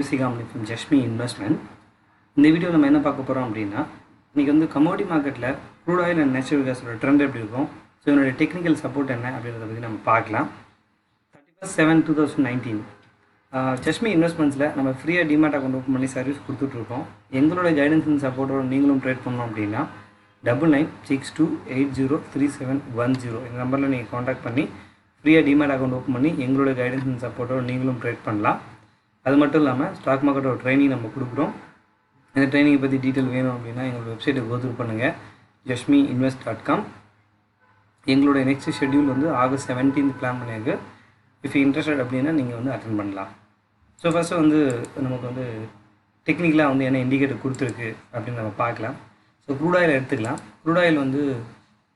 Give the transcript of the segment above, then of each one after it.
யூசிகாமணி Jashmi investment இந்த video நம்ம என்ன பார்க்க போகிறோம் அப்படின்னா இன்றைக்கி வந்து கமோடி மார்க்கெட்டில் க்ரூட் ஆயில் அண்ட் நேச்சுரல் கேஸோட ட்ரெண்ட் எப்படி இருக்கும்? ஸோ இதனுடைய டெக்னிக்கல் சப்போர்ட் என்ன அப்படின்றத பற்றி நம்ம பார்க்கலாம். Thirty first seven two thousand nineteen Jashmi இன்வெஸ்ட்மெண்ட்ஸில் நம்ம ஃப்ரீயாக டிமாட் அக்கௌண்ட் ஓப்பன் பண்ணி சர்வீஸ் கொடுத்துட்ருக்கோம். எங்களோட கைடன்ஸ் அண்ட் சப்போர்ட்டோட நீங்களும் ட்ரேட் பண்ணோம் அப்படின்னா double nine six two eight zero three seven one zero இந்த நம்பரில் நீங்கள் காண்டாக்ட் பண்ணி ஃப்ரீயாக டிமாட் அக்கௌண்ட் ஓப்பன் பண்ணி எங்களோட கைடன்ஸ் அண்ட் சப்போர்ட்டோட நீங்களும் ட்ரேட் பண்ணலாம். அது மட்டும் இல்லாமல் ஸ்டாக் மார்க்கெட்டோட ட்ரைனிங் நம்ம கொடுக்குறோம். இந்த ட்ரைனிங்கை பற்றி டீட்டெயில் வேணும் அப்படின்னா எங்களோட வெப்சைட்டை கோத்ரூ பண்ணுங்கள் ஜஷ்மி இன்வெஸ்ட் டாட் காம் எங்களோட நெக்ஸ்ட் ஷெட்யூல் வந்து ஆகஸ்ட் செவன்டீன்த் பிளான் பண்ணியிருக்கு இஃப் இன்ட்ரெஸ்டட் அப்படின்னா நீங்கள் வந்து அட்டன் பண்ணலாம். ஸோ ஃபஸ்ட்டு வந்து நமக்கு வந்து டெக்னிக்கலாக வந்து என்ன இண்டிகேட்டர் கொடுத்துருக்கு அப்படின்னு நம்ம பார்க்கலாம். ஸோ க்ரூட் ஆயில் எடுத்துக்கலாம். க்ரூட் ஆயில் வந்து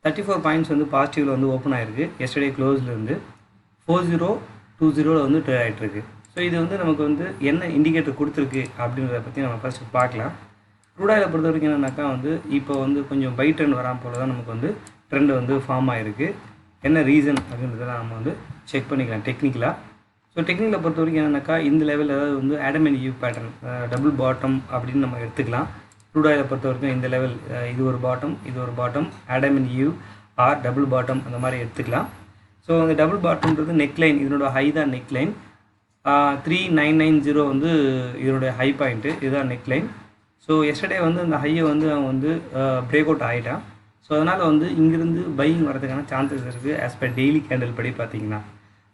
தேர்ட்டி ஃபோர் பாயிண்ட்ஸ் வந்து பாசிட்டிவில் வந்து ஓப்பன் ஆகிருக்கு எஸ்டர்டே க்ளோஸ்லேருந்து ஃபோர் ஜீரோ டூ ஜீரோவில் வந்து ட்ரேட் ஆகிட்டுருக்கு ஸோ இது வந்து நமக்கு வந்து என்ன இண்டிகேட்டர் கொடுத்துருக்கு அப்படின்றத பற்றி நம்ம ஃபஸ்ட்டு பார்க்கலாம். க்ரூட் ஆயிலை பொறுத்த வரைக்கும் என்னன்னாக்கா வந்து இப்போ வந்து கொஞ்சம் பை ட்ரெண்ட் வராமல் போல தான் நமக்கு வந்து ட்ரெண்ட் வந்து ஃபார்ம் ஆகிருக்கு என்ன ரீசன் அப்படின்றத நம்ம வந்து செக் பண்ணிக்கலாம் டெக்னிக்கலாக ஸோ டெக்னிக்கலை பொறுத்த வரைக்கும் என்னன்னாக்கா இந்த லெவலில் அதாவது வந்து Adam Eve pattern double bottom அப்படின்னு நம்ம எடுத்துக்கலாம். க்ரூட் ஆயிலை பொறுத்த வரைக்கும் இந்த லெவல் இது ஒரு பாட்டம் இது ஒரு bottom Adam Eve or double bottom அந்த மாதிரி எடுத்துக்கலாம். ஸோ அந்த டபுள் பாட்டம்ன்றது நெக்லைன் இதனோட ஹை தான் neckline three nine nine zero வந்து இதனுடைய ஹை பாயிண்ட்டு இதுதான் நெக்லைன் ஸோ எஸ்டர்டே வந்து அந்த ஹையை வந்து அவன் வந்து பிரேக் அவுட் ஆகிட்டான் ஸோ அதனால் வந்து இங்கிருந்து பையிங் வரதுக்கான சான்சஸ் இருக்குது ஆஸ் பர் டெய்லி கேண்டில் படி பார்த்தீங்கன்னா.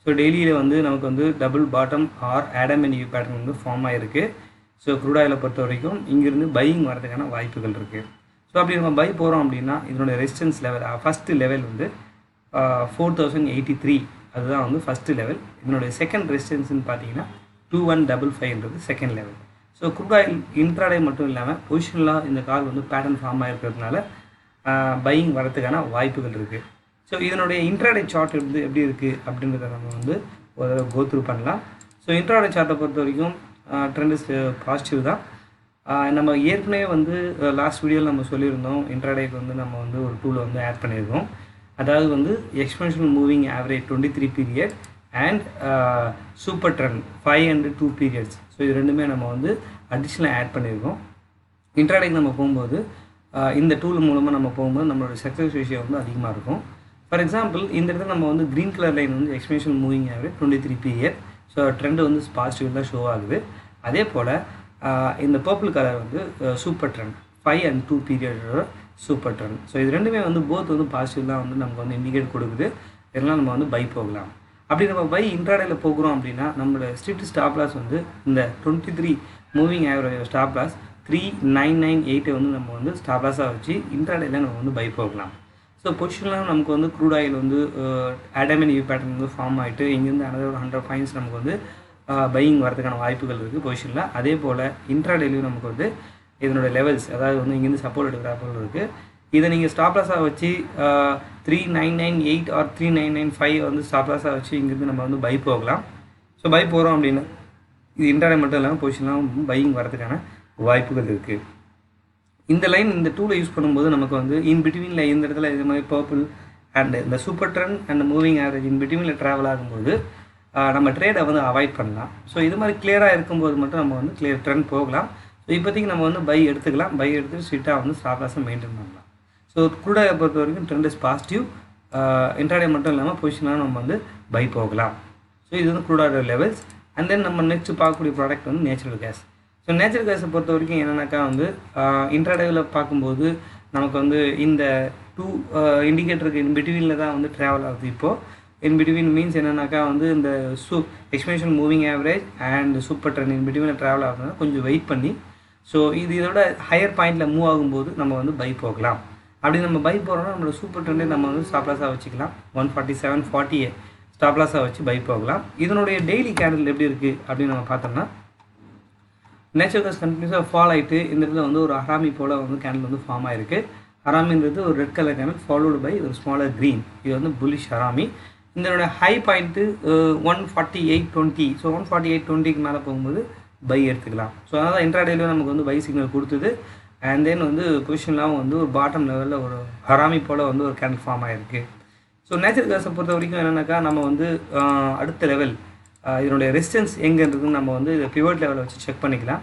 ஸோ டெய்லியில் வந்து நமக்கு வந்து double bottom or Adam and Eve pattern வந்து ஃபார்ம் ஆகிருக்கு ஸோ க்ரூட் பொறுத்த வரைக்கும் இங்கிருந்து பையிங் வரதுக்கான வாய்ப்புகள் இருக்குது ஸோ அப்படி நம்ம பை போகிறோம் அப்படின்னா இதனுடைய ரெசிஸ்டன்ஸ் லெவல் ஃபஸ்ட்டு லெவல் வந்து ஃபோர் தௌசண்ட் எயிட்டி த்ரீ அதுதான் வந்து ஃபஸ்ட்டு லெவல் இதனுடைய செகண்ட் ரெசிஸ்டன்ஸ்னு பார்த்தீங்கன்னா two one double ஃபைவ்ன்றது second level so crude oil intraday மட்டும் இல்லாமல் பொசிஷனலாக இந்த கால் வந்து பேட்டர்ன் ஃபார்ம் ஆகிருக்கிறதுனால பையிங் வரதுக்கான வாய்ப்புகள் இருக்குது ஸோ இதனுடைய இன்ட்ராடே சார்ட் வந்து எப்படி இருக்குது அப்படின்றத நம்ம வந்து ஒரு கோத்ரூ பண்ணலாம். ஸோ இன்ட்ராடே சார்ட்டை பொறுத்த வரைக்கும் ட்ரெண்ட் இஸ் பாசிட்டிவ் தான். நம்ம ஏற்கனவே வந்து uh, லாஸ்ட் வீடியோவில் நம்ம சொல்லியிருந்தோம் இன்ட்ராடேக்கு வந்து நம்ம வந்து ஒரு டூலை வந்து ஆட் பண்ணியிருக்கோம். அதாவது வந்து exponential moving average twenty three period and super trend five and two periods so இது ரெண்டுமே நம்ம வந்து அடிஷ்னலாக ஆட் பண்ணியிருக்கோம் இன்ட்ராடேக்கு நம்ம போகும்போது uh, இந்த டூல் மூலமாக நம்ம போகும்போது நம்மளோட சக்ஸஸ் விஷயம் வந்து அதிகமாக இருக்கும். ஃபார் எக்ஸாம்பிள் இந்த இடத்துல நம்ம வந்து க்ரீன் கலர் லைன் வந்து exponential moving average twenty three period so trend வந்து பாசிட்டிவ் தான் ஷோ ஆகுது. அதே போல் uh, இந்த பர்பிள் கலர் வந்து super trend five and two பீரியடோட super trend. So இது ரெண்டுமே வந்து போத் வந்து பாசிட்டிவ் தான் வந்து நமக்கு வந்து இண்டிகேட் கொடுக்குது. இதெல்லாம் நம்ம வந்து பை போகலாம். அப்படி நம்ம பை இன்ட்ராடேயில் போகிறோம் அப்படின்னா நம்மளோட ஸ்ட்ரிக்ட் ஸ்டாப் லாஸ் வந்து இந்த twenty three moving average stop loss three nine nine எயிட்டை வந்து நம்ம வந்து ஸ்டாப் லாஸாக வச்சு இன்ட்ராடேயில் நம்ம வந்து பை போகலாம். ஸோ பொசிஷன்லாம் நமக்கு வந்து க்ரூட் ஆயில் வந்து அடமின் யூ பேட்டர்ன் வந்து ஃபார்ம் ஆகிட்டு இங்கேருந்து அனதர் ஒரு ஹண்ட்ரட் பாயிண்ட்ஸ் நமக்கு வந்து பையிங் வரதுக்கான வாய்ப்புகள் இருக்குது பொசிஷனில் அதே போல் இன்ட்ராடேலையும் நமக்கு வந்து இதனோட லெவல்ஸ் அதாவது வந்து இங்கேருந்து சப்போர்ட் எடுக்கிறாப்புகள் இருக்குது இதை நீங்கள் ஸ்டாப்லாஸாக வச்சு three nine nine eight or three nine nine five வந்து ஸ்டாப்லாஸாக வச்சு இங்கேருந்து நம்ம வந்து பை போகலாம். ஸோ பை போகிறோம் அப்படின்னா இது இன்டர்நெட் மட்டும் இல்லாமல் பொசிஷன்லாம் பையிங் வரதுக்கான வாய்ப்புகள் இருக்குது இந்த லைன் இந்த டூலை யூஸ் பண்ணும்போது நமக்கு வந்து இன் பிட்வீனில் இந்த இடத்துல இது மாதிரி பர்பிள் அண்ட் இந்த super trend and moving average in பிட்வீனில் travel ஆகும்போது நம்ம ட்ரேடை வந்து அவாய்ட் பண்ணலாம். ஸோ இது மாதிரி கிளியராக இருக்கும்போது மட்டும் நம்ம வந்து கிளியர் ட்ரெண்ட் போகலாம். ஸோ இப்போதைக்கு நம்ம வந்து பை எடுத்துக்கலாம். பை எடுத்து ஸ்ட்ரிக்டாக வந்து ஸ்டாப் லாஸை மெயின்டைன் பண்ணலாம். ஸோ குரூடாயை பொறுத்த வரைக்கும் ட்ரெண்ட் இஸ் பாசிட்டிவ் இன்ட்ராடே மட்டும் இல்லாமல் பொசிஷனாக நம்ம வந்து பை போகலாம். ஸோ இது வந்து குரூடாயோட லெவல்ஸ் அண்ட் தென் நம்ம நெக்ஸ்ட் பார்க்கக்கூடிய ப்ராடக்ட் வந்து நேச்சுரல் கேஸ் ஸோ நேச்சுரல் கேஸை பொறுத்த வரைக்கும் என்னென்னாக்கா வந்து இன்ட்ராடேவில் பார்க்கும்போது நமக்கு வந்து இந்த டூ இண்டிகேட்டருக்கு இன் பிட்வீனில் தான் வந்து ட்ராவல் ஆகுது இப்போது இன் பிட்வீன் மீன்ஸ் என்னென்னாக்கா வந்து இந்த சூ exponential moving average and super trend in பிட்வீனில் travel ஆகுதுன்னா கொஞ்சம் வெயிட் பண்ணி ஸோ இது இதோட ஹையர் பாயிண்டில் மூவ் ஆகும்போது நம்ம வந்து பை போகலாம். அப்படி நம்ம பை போகிறோம்னா நம்மளோட சூப்பர் ட்ரெண்டே நம்ம வந்து ஸ்டாப்லாஸாக வச்சுக்கலாம். ஒன் ஃபார்ட்டி செவன் ஃபார்ட்டி ஸ்டாப்லாஸாக வச்சு பை போகலாம். இதனுடைய டெய்லி கேண்டில் எப்படி இருக்குது அப்படின்னு நம்ம பார்த்தோம்னா நேச்சுரல் கேஸ் கண்டினியூஸாக ஃபால் ஆகிட்டு இந்த இடத்துல வந்து ஒரு அராமி போல் வந்து கேண்டில் வந்து ஃபார்ம் ஆகிருக்கு ஹராமின்றது ஒரு red colour candle followed by ஒரு ஸ்மாலர் க்ரீன் இது வந்து புல்லிஷ் அராமி. இதனோட high point one forty eight twenty so one forty eight டுவெண்ட்டிக்கு மேலே போகும்போது பை எடுத்துக்கலாம். ஸோ அதனால் இன்ட்ராடேலையும் நமக்கு வந்து பை சிக்னல் கொடுத்தது. அண்ட் தென் வந்து பொசிஷன்லாம் வந்து ஒரு பாட்டம் லெவலில் ஒரு ஹராமி போல் வந்து ஒரு கேண்டில் ஃபார்ம் ஆகிருக்கு ஸோ நேச்சர் கேஸை பொறுத்த வரைக்கும் என்னென்னாக்கா நம்ம வந்து அடுத்த லெவல் இதனுடைய ரெசிஸ்டன்ஸ் எங்கே இருக்குன்னு நம்ம வந்து இதை பிவர்ட் லெவலில் வச்சு செக் பண்ணிக்கலாம்.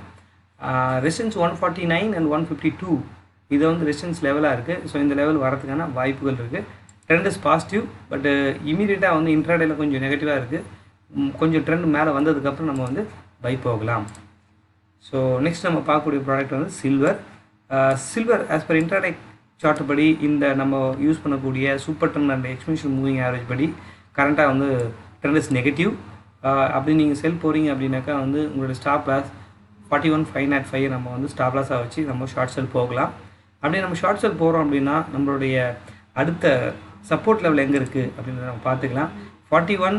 Resistance one forty nine and one fifty two இது வந்து ரெசிஸ்டன்ஸ் லெவலாக இருக்குது ஸோ இந்த லெவல் வரதுக்கான வாய்ப்புகள் இருக்குது ட்ரெண்ட் இஸ் பாசிட்டிவ் பட்டு இமீடியட்டாக வந்து இன்ட்ராடேல கொஞ்சம் நெகட்டிவாக இருக்குது கொஞ்சம் ட்ரெண்ட் மேலே வந்ததுக்கப்புறம் நம்ம வந்து பை போகலாம் ஸோ நெக்ஸ்ட் நம்ம பார்க்கக்கூடிய ப்ராடக்ட் வந்து silver silver as per internet chart படி இந்த நம்ம யூஸ் பண்ணக்கூடிய super trend and exponential moving average படி கரண்ட்டாக வந்து ட்ரெண்ட் இஸ் நெகட்டிவ் அப்படி நீங்கள் செல் போகிறீங்க அப்படின்னாக்கா வந்து உங்களோட stop loss forty one five nought five நம்ம வந்து ஸ்டாப் லாஸாக வச்சு நம்ம ஷார்ட் செல் போகலாம். அப்படியே நம்ம ஷார்ட் செல் போகிறோம் அப்படின்னா நம்மளுடைய அடுத்த சப்போர்ட் லெவல் எங்கே இருக்குது அப்படின்றத நம்ம பார்த்துக்கலாம். Forty one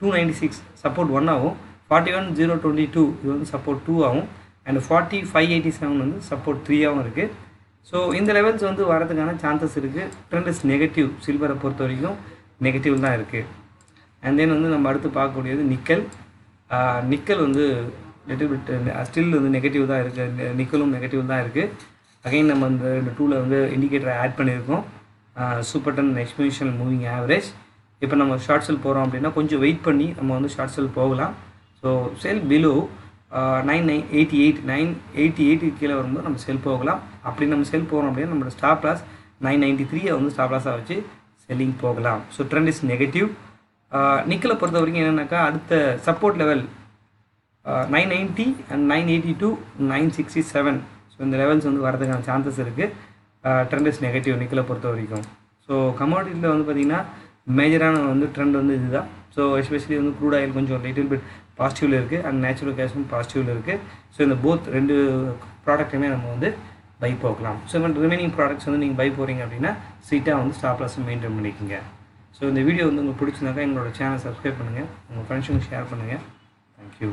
two ninety six support one ஆகும் forty one zero twenty two இது வந்து சப்போர்ட் டூ ஆகும் and forty five eighty seven வந்து சப்போர்ட் த்ரீயாகவும் இருக்குது ஸோ இந்த லெவல்ஸ் வந்து வரதுக்கான சான்சஸ் இருக்குது ட்ரெண்ட் இஸ் நெகட்டிவ் சில்வரை பொறுத்த வரைக்கும் நெகட்டிவ் தான் இருக்குது அண்ட் தென் வந்து நம்ம அடுத்து பார்க்கக்கூடியது நிக்கல் நிக்கல் வந்து லிட்டில் பிட் ஸ்டில் வந்து நெகட்டிவ் தான் இருக்குது நிக்கலும் நெகட்டிவ் தான் இருக்குது அகைன் நம்ம இந்த இந்த டூவில் வந்து இண்டிகேட்டரை ஆட் பண்ணியிருக்கோம். Super trend exponential moving average இப்போ நம்ம ஷார்ட் செல் போகிறோம் அப்படின்னா கொஞ்சம் வெயிட் பண்ணி நம்ம வந்து ஷார்ட் செல் போகலாம். So sell below nine nine eighty eight nine eighty எயிட்டுக்கு கீழே வரும்போது நம்ம செல் போகலாம். அப்படி நம்ம செல் போகிறோம் அப்படின்னா நம்மளோட ஸ்டாப் லாஸ் நைன் நைன்ட்டி த்ரீயை வந்து ஸ்டாப் லாஸாக வச்சு செல்லிங் போகலாம். ஸோ ட்ரெண்ட் இஸ் நெகட்டிவ் நிக்கலை பொறுத்த வரைக்கும் என்னென்னாக்கா அடுத்த support level nine ninety and nine eighty two nine sixty seven so இந்த லெவல்ஸ் வந்து வரதுக்கான சான்சஸ் இருக்குது ட்ரெண்ட் இஸ் நெகட்டிவ் நிக்கலை பொறுத்த வரைக்கும். ஸோ கமாடிட்டியில் வந்து பார்த்திங்கன்னா மேஜரான வந்து ட்ரெண்ட் வந்து இதுதான். ஸோ எஸ்பெஷலி வந்து க்ரூட் ஆயில் கொஞ்சம் லிட்டில் பிட் பாசிட்டிவில் இருக்குது அண்ட் நேச்சுரல் கேஸும் பாசிட்டிவில் இருக்குது ஸோ இந்த போத் ரெண்டு ப்ராடக்ட்டுமே நம்ம வந்து பை போக்கலாம் ஸோ இந்த ரிமைனிங் ப்ராடக்ட்ஸ் வந்து நீங்கள் பை போகிறீங்க அப்படின்னா சீட்டாக வந்து ஸ்டாப் லாஸ் மெயின்டைன் பண்ணிக்கோங்க. ஸோ இந்த வீடியோ வந்து உங்களுக்கு பிடிச்சிருந்தாக்கா எங்களோட சேனல் சப்ஸ்கிரைப் பண்ணுங்கள் உங்கள் ஃப்ரெண்ட்ஸுங்க ஷேர் பண்ணுங்கள் தேங்க்யூ